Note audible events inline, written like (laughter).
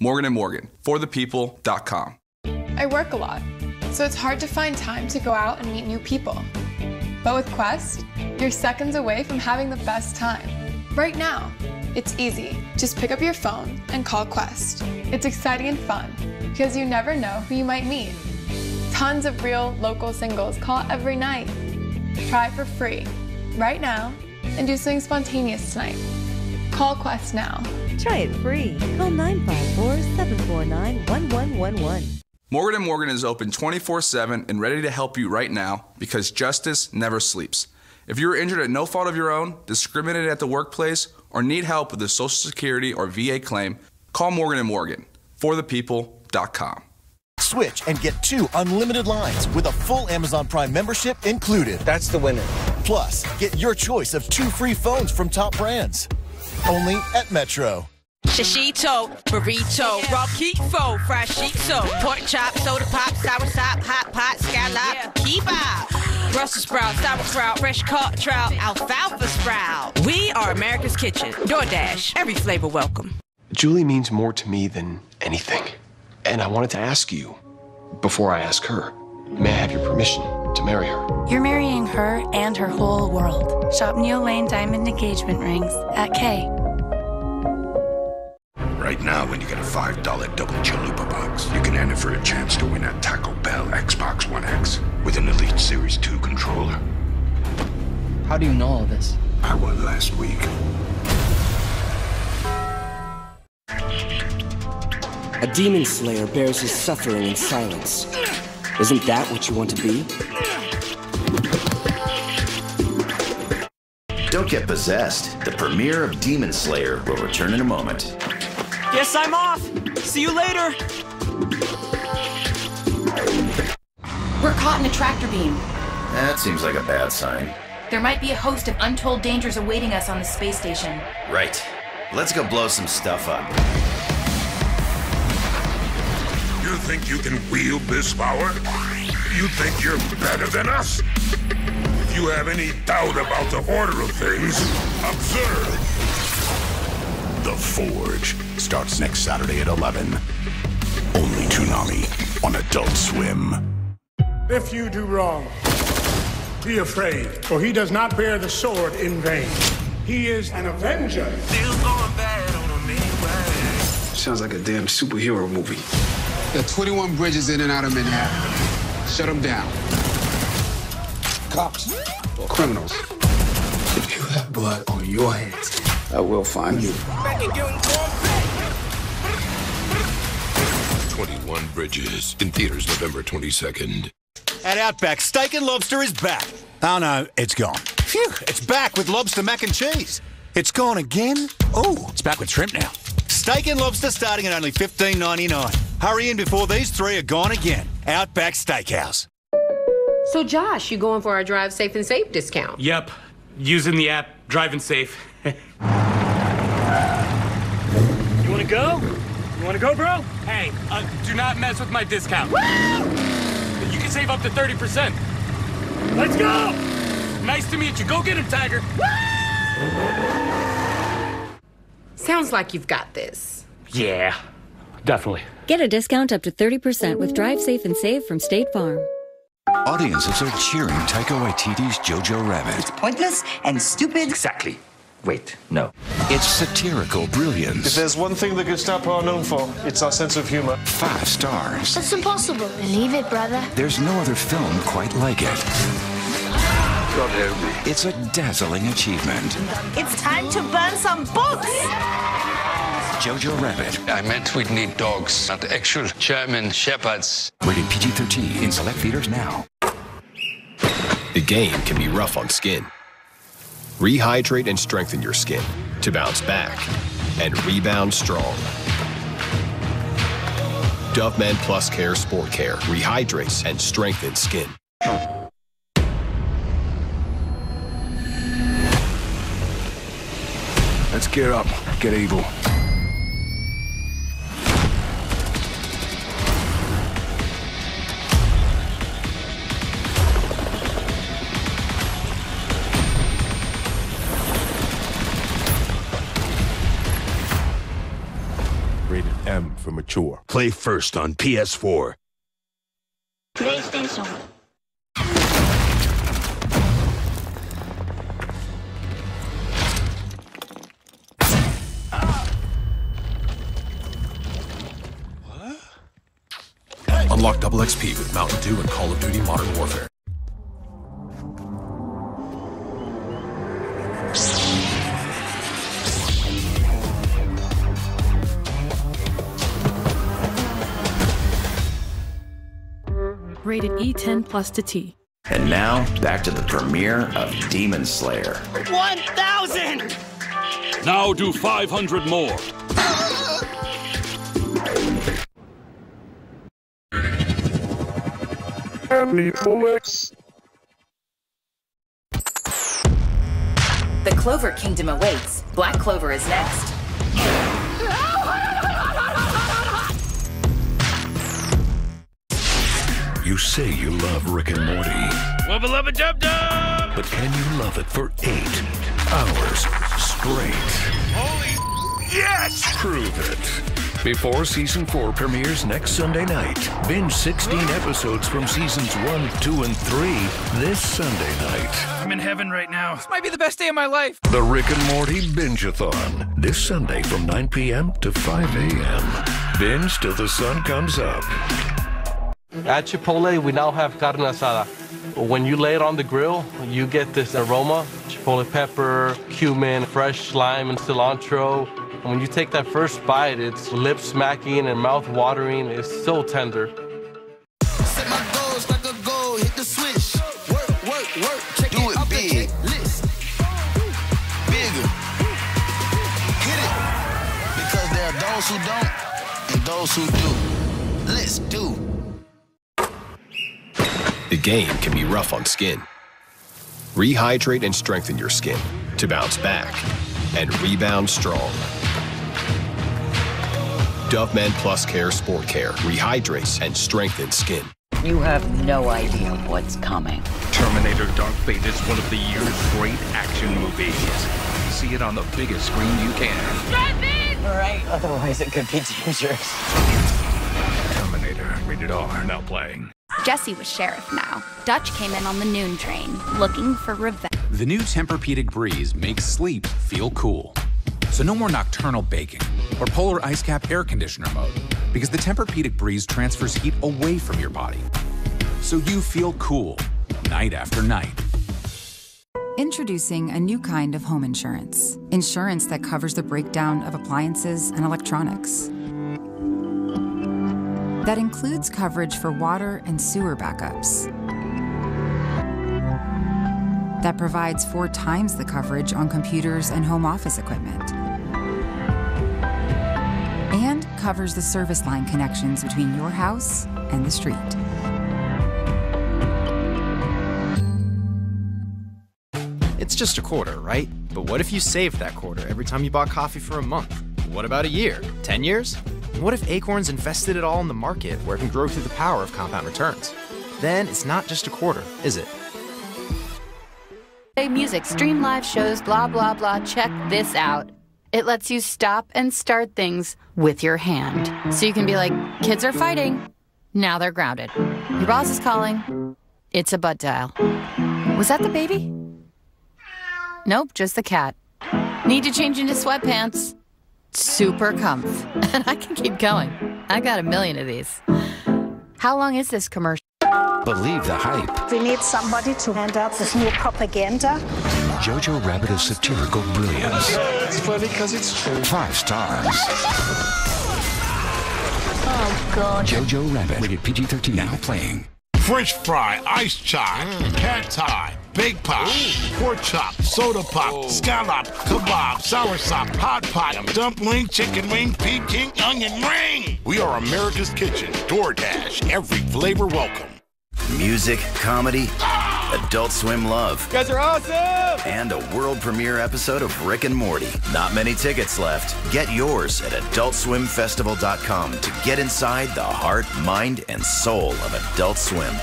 Morgan & Morgan, forthepeople.com. I work a lot, so it's hard to find time to go out and meet new people. But with Quest, you're seconds away from having the best time. Right now, it's easy. Just pick up your phone and call Quest. It's exciting and fun because you never know who you might meet. Tons of real local singles call every night. Try for free right now and do something spontaneous tonight. Call Quest now. Try it free. Call 954-749-1111. Morgan & Morgan is open 24-7 and ready to help you right now because justice never sleeps. If you are injured at no fault of your own, discriminated at the workplace, or need help with a Social Security or VA claim, call Morgan & Morgan. for ForThePeople.com. Switch and get two unlimited lines with a full Amazon Prime membership included. That's the winner. Plus, get your choice of two free phones from top brands. Only at Metro. Shishito, burrito, raw keto, fried shito, pork chop, soda pop, sour sop, hot pot, scallop, kiba, Brussels sprouts, sauerkraut, fresh caught trout, alfalfa sprout. We are America's Kitchen. DoorDash, every flavor welcome. Julie means more to me than anything. And I wanted to ask you, before I ask her, may I have your permission to marry her? You're marrying her and her whole world. Shop Neil Lane Diamond Engagement Rings at Kay. Right now, when you get a $5 double chalupa box, you can enter for a chance to win a Taco Bell Xbox One X with an Elite Series 2 controller. How do you know all this? I won last week. A demon slayer bears his suffering in silence. Isn't that what you want to be? Don't get possessed. The premiere of Demon Slayer will return in a moment. Guess I'm off. See you later. We're caught in a tractor beam. That seems like a bad sign. There might be a host of untold dangers awaiting us on the space station. Right. Let's go blow some stuff up. You think you can wield this power? You think you're better than us? If you have any doubt about the order of things, observe. The Forge starts next Saturday at 11. Only Toonami on Adult Swim. If you do wrong, be afraid, for he does not bear the sword in vain. He is an avenger. Sounds like a damn superhero movie. There are 21 bridges in and out of Manhattan. Shut them down. Cops criminals. If you have blood on your hands, I will find you. 21 Bridges in theaters November 22nd. At Outback, steak and lobster is back. Oh no, it's gone. Phew, it's back with lobster mac and cheese. It's gone again? Oh, it's back with shrimp now. Steak and lobster starting at only $15.99. Hurry in before these three are gone again. Outback Steakhouse. So, Josh, you going for our Drive Safe and Save discount? Yep. Using the app, driving safe. (laughs) you want to go? You want to go, bro? Hey, uh, do not mess with my discount. You can save up to 30%. Let's go! Nice to meet you. Go get him, Tiger. Sounds like you've got this. Yeah, definitely. Get a discount up to 30% with Drive Safe and Save from State Farm. Audiences are cheering Taika Waititi's Jojo Rabbit. It's pointless and stupid. Exactly. Wait, no. It's satirical brilliance. If there's one thing the Gestapo are known for, it's our sense of humor. Five stars. That's impossible. Believe it, brother. There's no other film quite like it. God help me. It's a dazzling achievement. It's time to burn some books. Jojo Rabbit. I meant we'd need dogs, not actual German shepherds. Rated PG 13 in select theaters now. The game can be rough on skin. Rehydrate and strengthen your skin to bounce back and rebound strong. Dove Men Plus Care Sport Care rehydrates and strengthens skin. Let's gear up, get evil. Rated M for for mature. Play first on PS4. PlayStation. Unlock double XP with Mountain Dew and Call of Duty Modern Warfare. Rated E10 plus to T. And now, back to the premiere of Demon Slayer. 1,000! Now do 500 more. The Clover Kingdom awaits. Black Clover is next. You say you love Rick and Morty, Wubba lubba dub dub! but can you love it for eight hours straight? Holy yes! Prove it. Before season four premieres next Sunday night, binge 16 episodes from seasons one, two, and three this Sunday night. I'm in heaven right now. This might be the best day of my life. The Rick and Morty Binge-a-thon. This Sunday from 9 p.m. to 5 a.m. Binge till the sun comes up. At Chipotle, we now have carne asada. When you lay it on the grill, you get this aroma chipotle pepper, cumin, fresh lime, and cilantro. And when you take that first bite, it's lip smacking and mouth watering. It's so tender. Set my goals like a goal, hit the switch. Work, work, work, check Do it big. Bigger. Hit it. Because there are those who don't and those who do. Let's do. The game can be rough on skin. Rehydrate and strengthen your skin to bounce back and rebound strong. Dove Men Plus Care Sport Care rehydrates and strengthens skin. You have no idea what's coming. Terminator Dark Fate is one of the year's great action movies. See it on the biggest screen you can. Right. Otherwise, it could be dangerous. Terminator, rated R, now playing. Jesse was sheriff now. Dutch came in on the noon train, looking for revenge. The new Tempur-Pedic Breeze makes sleep feel cool. So no more nocturnal baking or polar ice cap air conditioner mode because the Tempur-Pedic Breeze transfers heat away from your body. So you feel cool night after night. Introducing a new kind of home insurance insurance that covers the breakdown of appliances and electronics. That includes coverage for water and sewer backups. That provides four times the coverage on computers and home office equipment. And covers the service line connections between your house and the street. It's just a quarter, right? But what if you saved that quarter every time you bought coffee for a month? What about a year? 10 years? And what if Acorns invested it all in the market where it can grow through the power of compound returns? Then it's not just a quarter, is it? Music, stream live shows, blah, blah, blah. Check this out. It lets you stop and start things with your hand. So you can be like, kids are fighting. Now they're grounded. Your boss is calling. It's a butt dial. Was that the baby? Nope, just the cat. Need to change into sweatpants. Super comf. And (laughs) I can keep going. I got a million of these. How long is this commercial? Believe the hype. We need somebody to hand out this new propaganda. Jojo Rabbit of satirical brilliance. It's funny because it's true. Five stars. Oh, God. Jojo Rabbit. Rated PG-13. Now playing. French fry, ice chop, mm, cat thai, bake pop, pork chop, soda pop, scallop, kebab, sour sop, hot pot, dumpling, chicken wing, Peking onion ring. We are America's Kitchen. DoorDash. Every flavor welcome. Music, comedy, Adult Swim love, You guys are awesome! and a world premiere episode of Rick and Morty. Not many tickets left. Get yours at AdultSwimFestival.com to get inside the heart, mind, and soul of Adult Swim.